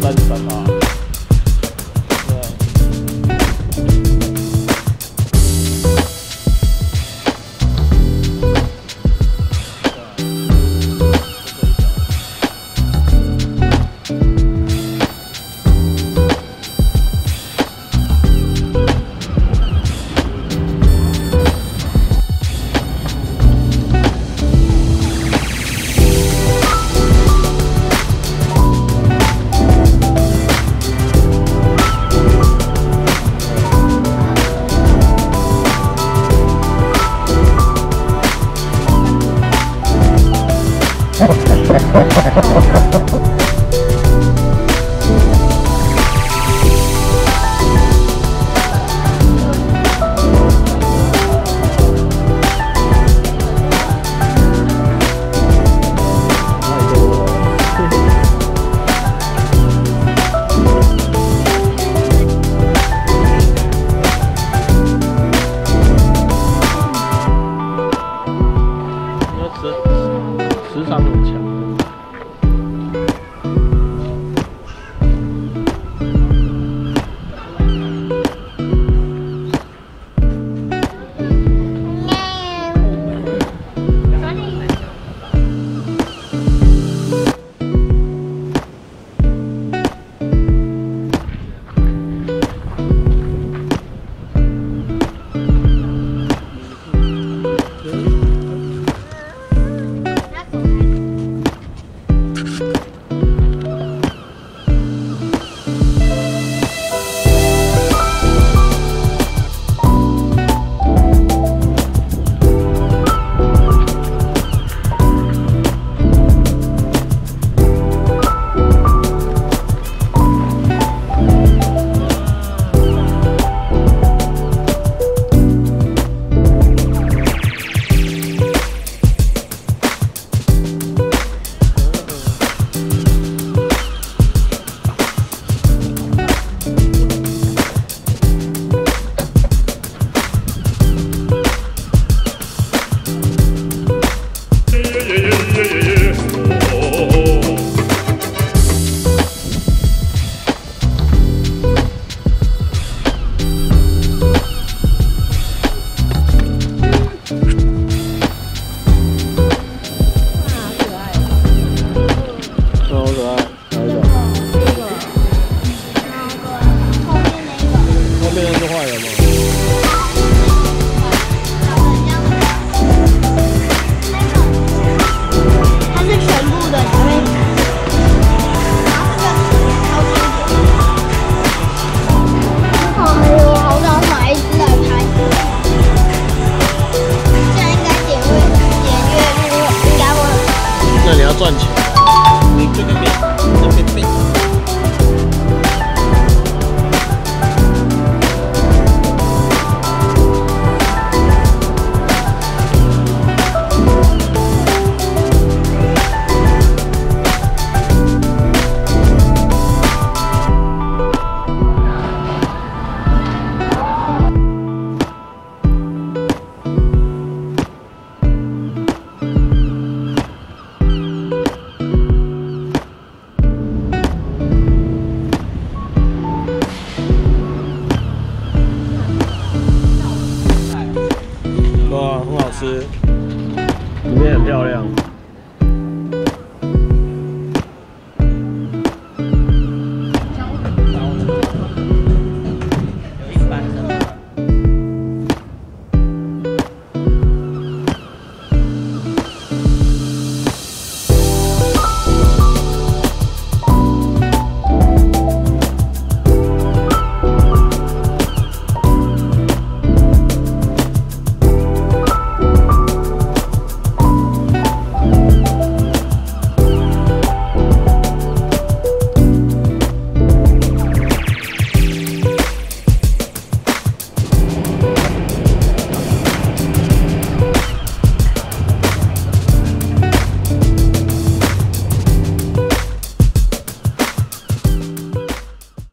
三十三发 Ha ha ha ha ha! 率应该会。那你要赚钱。你这个边，这边边。里面很漂亮。